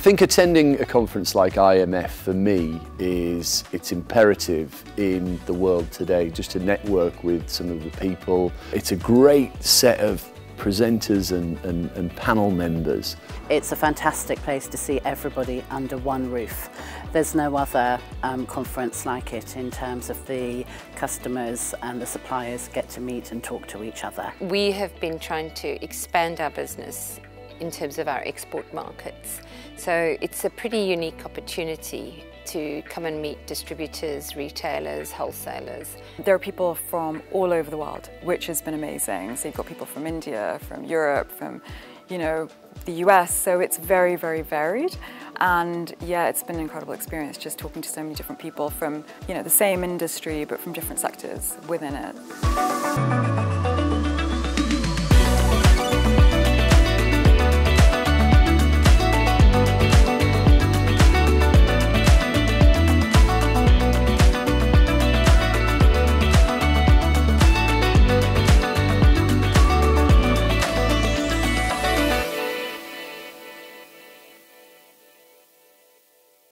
think attending a conference like IMF for me is it's imperative in the world today just to network with some of the people. It's a great set of presenters and, and, and, panel members. It's a fantastic place to see everybody under one roof. There's no other um, conference like it in terms of the customers and the suppliers get to meet and talk to each other. We have been trying to expand our business in terms of our export markets. So it's a pretty unique opportunity to come and meet distributors, retailers, wholesalers. There are people from all over the world, which has been amazing. So you've got people from India, from Europe, from, you know, the US, so it's very, very varied. And yeah, it's been an incredible experience just talking to so many different people from, you know, the same industry, but from different sectors within it.